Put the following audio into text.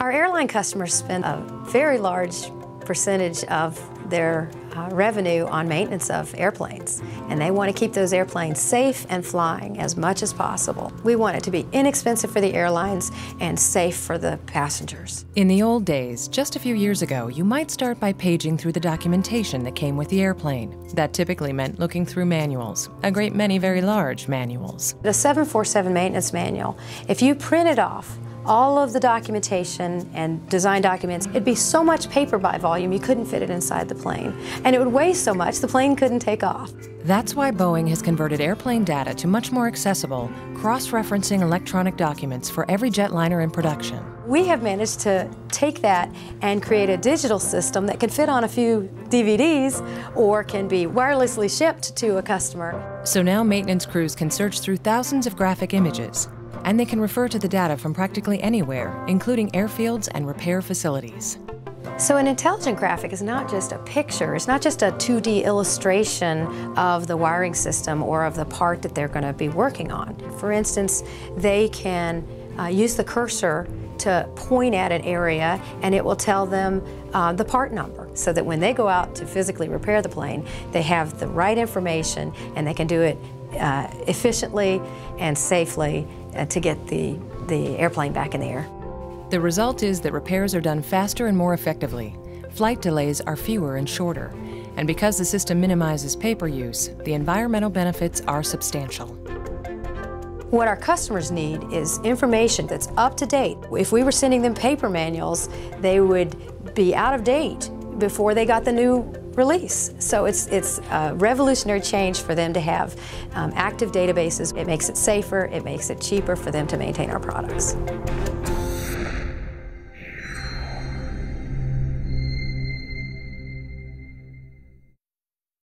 Our airline customers spend a very large percentage of their uh, revenue on maintenance of airplanes. And they want to keep those airplanes safe and flying as much as possible. We want it to be inexpensive for the airlines and safe for the passengers. In the old days, just a few years ago, you might start by paging through the documentation that came with the airplane. That typically meant looking through manuals, a great many very large manuals. The 747 maintenance manual, if you print it off, all of the documentation and design documents, it'd be so much paper by volume you couldn't fit it inside the plane. And it would weigh so much the plane couldn't take off. That's why Boeing has converted airplane data to much more accessible, cross-referencing electronic documents for every jetliner in production. We have managed to take that and create a digital system that can fit on a few DVDs or can be wirelessly shipped to a customer. So now maintenance crews can search through thousands of graphic images and they can refer to the data from practically anywhere, including airfields and repair facilities. So an intelligent graphic is not just a picture, it's not just a 2D illustration of the wiring system or of the part that they're going to be working on. For instance, they can uh, use the cursor to point at an area and it will tell them uh, the part number so that when they go out to physically repair the plane, they have the right information and they can do it uh, efficiently and safely uh, to get the, the airplane back in the air. The result is that repairs are done faster and more effectively. Flight delays are fewer and shorter. And because the system minimizes paper use, the environmental benefits are substantial. What our customers need is information that's up to date. If we were sending them paper manuals, they would be out of date before they got the new release. So it's, it's a revolutionary change for them to have um, active databases. It makes it safer, it makes it cheaper for them to maintain our products.